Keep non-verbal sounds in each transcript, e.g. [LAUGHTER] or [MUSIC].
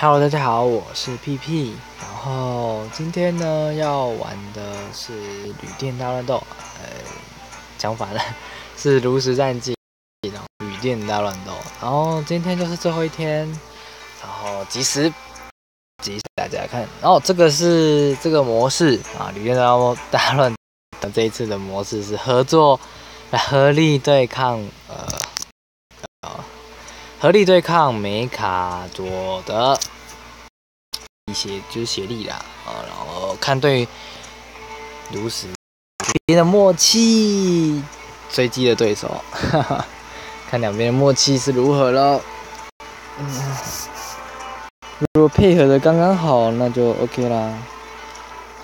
Hello，大家好，我是屁屁。然后今天呢要玩的是旅店大乱斗，呃，讲反了，[LAUGHS] 是炉石战记，然后旅店大乱斗。然后今天就是最后一天，然后及时及时大家看。然后这个是这个模式啊，旅店大乱的这一次的模式是合作来合力对抗，呃。合力对抗美卡佐的一些就是协力啦，啊，然后看对炉石边的默契，追击的对手，哈哈，看两边的默契是如何了。嗯，如果配合的刚刚好，那就 OK 啦。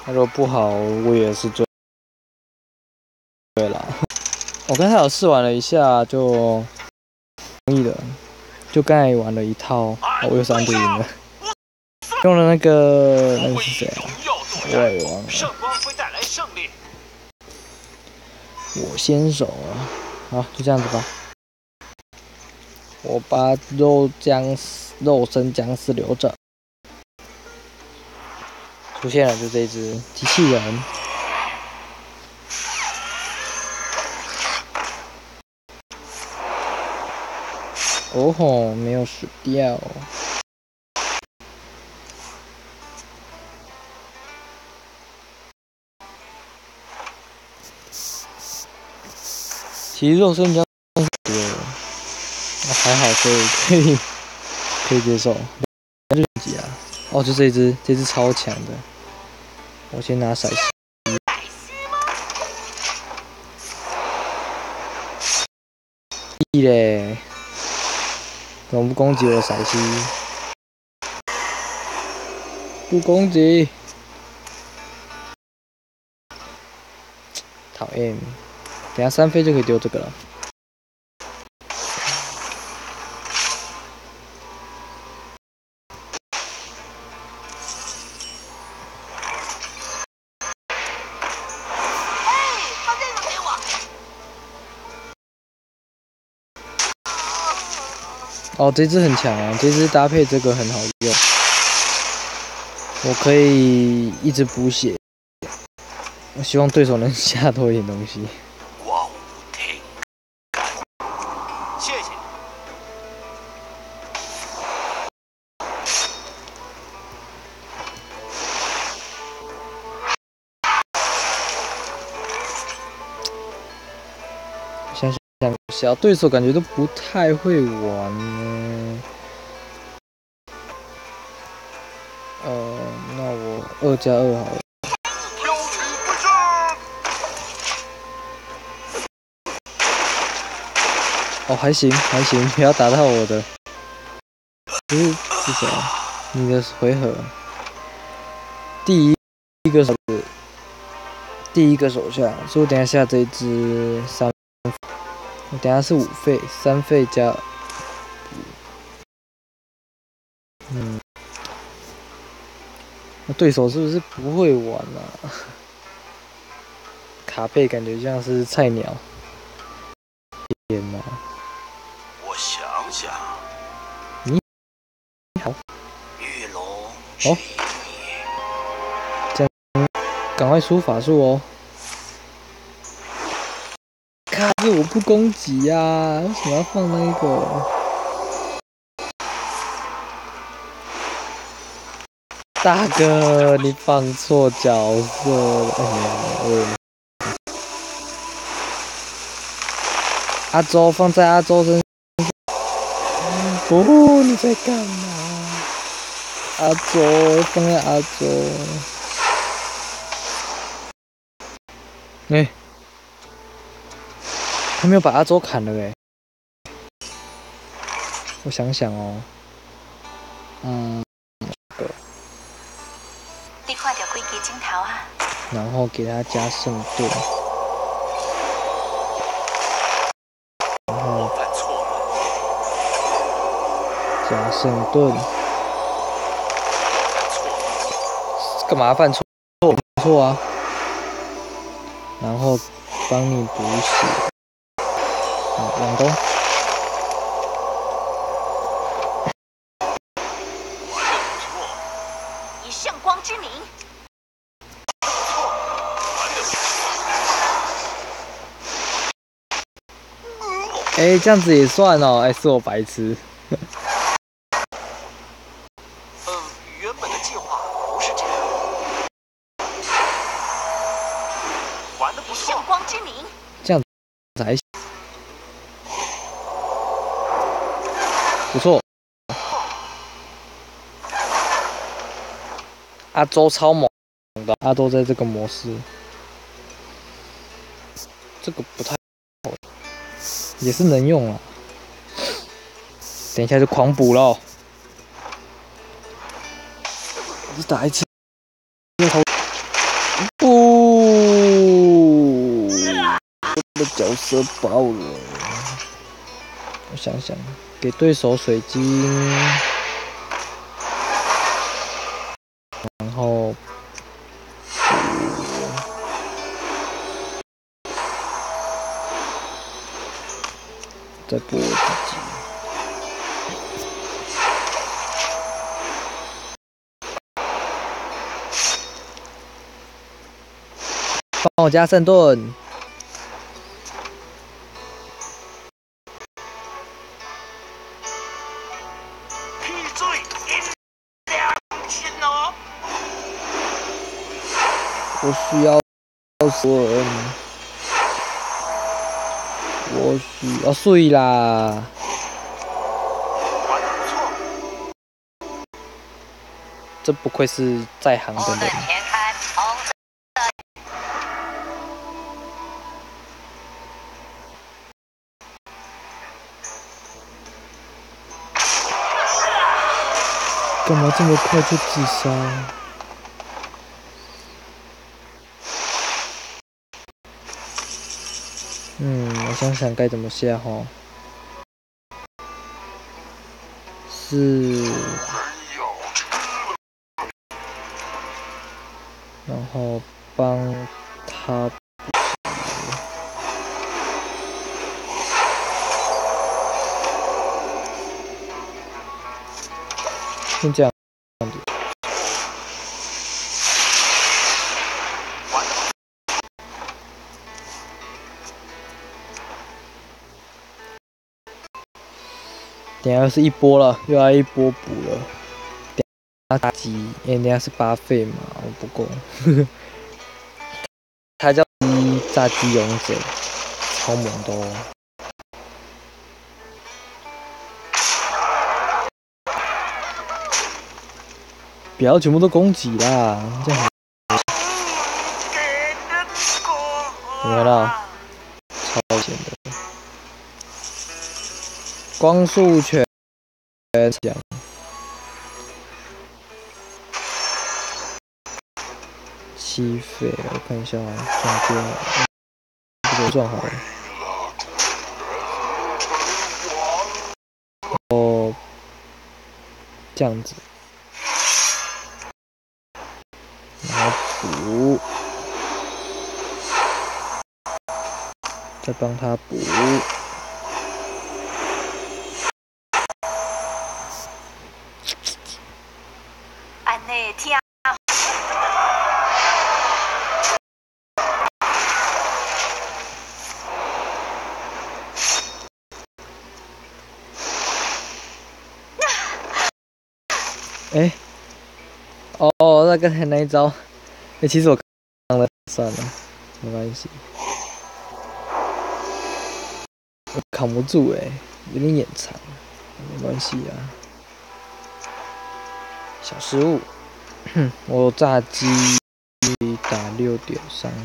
他说不好，我也是追。对了，我刚才有试玩了一下，就。就刚才玩了一套，我又是安德赢了，用了那个那个是谁啊？我也忘了。我先手啊，好，就这样子吧。我把肉僵尸、肉身僵尸留着。出现了，就这只机器人。哦吼，没有死掉。其实肉身比较多，那还好，可以可以可以接受。六级啊！哦，就这只，这只超强的。我先拿骰子。一嘞。我不攻击我陕西？不攻击！讨厌！等下三飞就可以丢这个了。哦，这只很强啊！这只搭配这个很好用，我可以一直补血。我希望对手能 [LAUGHS] 下多一点东西。小对手感觉都不太会玩呢。呃，那我二加二好了。哦，还行还行，不要打到我的。是是谁？你的回合。第一一个手，第一个手下，所以我等下下这只三。等下是五费，三费加，嗯，那对手是不是不会玩啊？[LAUGHS] 卡佩感觉像是菜鸟。天哪！我想想，你好，玉龙，哦，这样，赶快出法术哦。卡是我不攻击呀，为什么要放那个？大哥，你放错角色了哎呀。阿周放在阿周身上。不，你在干嘛？阿周放在阿周。哎。还没有把阿周砍了哎，我想想哦，嗯，然后给他加圣盾，然后加圣盾，干嘛犯错？错错啊？然后帮你补血。往东。之名。哎，这样子也算哦。哎，是我白痴。嗯，原本的计划不是这样。玩的不错。阿周超猛的，阿周在这个模式，这个不太好，也是能用啊。等一下就狂补了，你打一次，不，我的角色爆了。我想想，给对手水晶。在播自己，帮我加圣盾。我需要损。我需要睡啦！这不愧是在行的人。干嘛这么快就自杀？嗯，我想想该怎么下哈。是，然后帮他，就这样。等下又是一波了，又要一波补了。等下击，因为等下是八费嘛，我不够。[LAUGHS] 他叫炸鸡勇者，超猛的哦！不要全部都攻击啦，这样。怎么了？超险的。光速拳，讲七费，我看一下啊，转，这个转好了。哦，这样子，然后补，再帮他补。哎，哦，那刚才那一招，哎，其实我扛了，算了，没关系，我扛不住哎，有点眼馋，没关系啊，小失误，我炸鸡打六点伤害，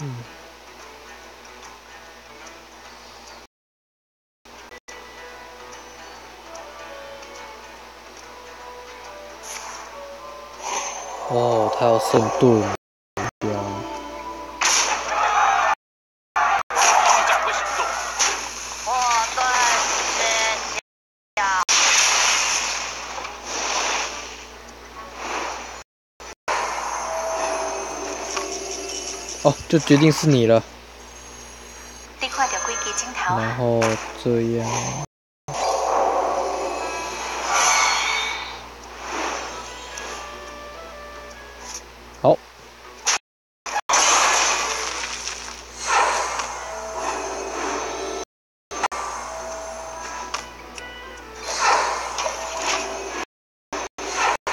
嗯。哦，他要圣盾，对啊。哦，就决定是你了。然后这样，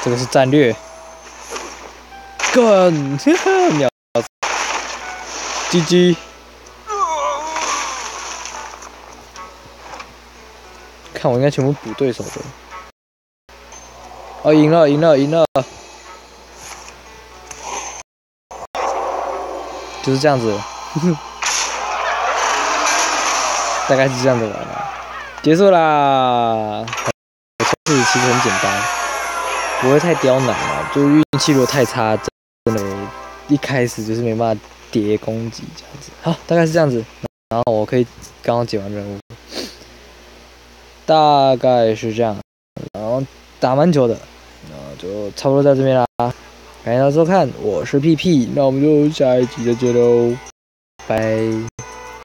这个是战略，干，[LAUGHS] 秒，GG。看我应该全部补对手的。哦，赢了，赢了，赢了，就是这样子，[LAUGHS] 大概是这样子玩的，结束啦。这其实很简单，不会太刁难了，就运气如果太差，真的一开始就是没办法叠攻击这样子。好，大概是这样子，然后我可以刚刚解完任务。大概是这样，然后打蛮久的，然后就差不多在这边啦。感谢大家收看，我是屁屁，那我们就下一集再见喽，拜。